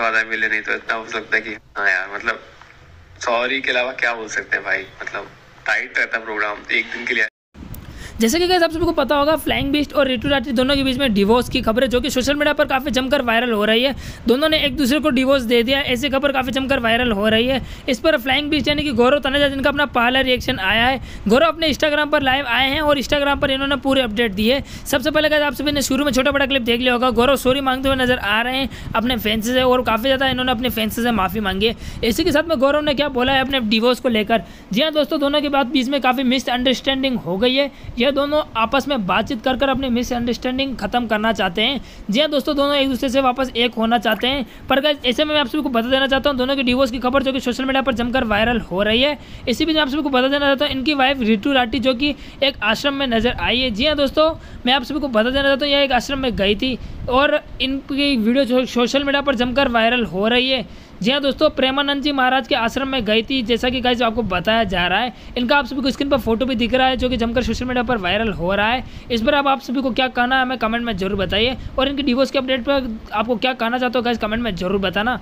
वाला मिले नहीं तो इतना हो सकता है कि हाँ यार मतलब सॉरी के अलावा क्या बोल सकते हैं भाई? मतलब टाइट रहता प्रोग्राम एक दिन के लिए। जैसे कि आप सभी को पता होगा फ्लाइंग बिस्ट और रिटू राठी दोनों के बीच में डिवोर्स की खबर है जो कि सोशल मीडिया पर काफ़ी जमकर वायरल हो रही है। दोनों ने एक दूसरे को डिवोर्स दे दिया, ऐसी खबर काफ़ी जमकर वायरल हो रही है। इस पर फ्लाइंग बिस्ट यानी कि गौरव तनाजा जिनका अपना पहला रिएक्शन आया है गौरव अपने इंस्टाग्राम पर लाइव आए हैं और इंस्टाग्राम पर इन्होंने पूरे अपडेट दिए सबसे पहले कहते आप सभी ने शुरू में छोटा बड़ा क्लिप देख लिया होगा। गौरव सॉरी मांगते हुए नज़र आ रहे हैं, अपने फैंस से और काफ़ी ज़्यादा इन्होंने अपने फैंस से माफ़ी मांगी है। इसी के साथ में गौरव ने क्या बोला है अपने डिवोर्स को लेकर? जी हाँ दोस्तों, दोनों के बाद बीच में काफ़ी मिसअंडरस्टैंडिंग हो गई है। यह दोनों आपस में बातचीत कर कर अपनी मिसअंडरस्टैंडिंग खत्म करना चाहते हैं। जी हाँ दोस्तों, दोनों एक दूसरे से वापस एक होना चाहते हैं। पर ऐसे में मैं आप सभी को बता देना चाहता हूँ, दोनों की डिवोर्स की खबर जो कि सोशल मीडिया पर जमकर वायरल हो रही है, इसी बीच में आप सभी को बता देना चाहता हूँ, इनकी वाइफ रितु राठी जो कि एक आश्रम में नज़र आई है। जी हाँ दोस्तों, मैं आप सभी को बता देना चाहता हूँ, यह एक आश्रम में गई थी। और इनकी वीडियो सोशल मीडिया पर जमकर वायरल हो रही है। जी हाँ दोस्तों प्रेमानंद जी महाराज के आश्रम में गई थी। जैसा कि गाइज़ आपको बताया जा रहा है इनका आप सभी को स्क्रीन पर फ़ोटो भी दिख रहा है जो कि जमकर सोशल मीडिया पर वायरल हो रहा है। इस पर आप, आप सभी को क्या कहना है हमें कमेंट में ज़रूर बताइए। और इनकी डिवोर्स के अपडेट पर आपको क्या कहना चाहते हो गाइज़ कमेंट में ज़रूर बताना।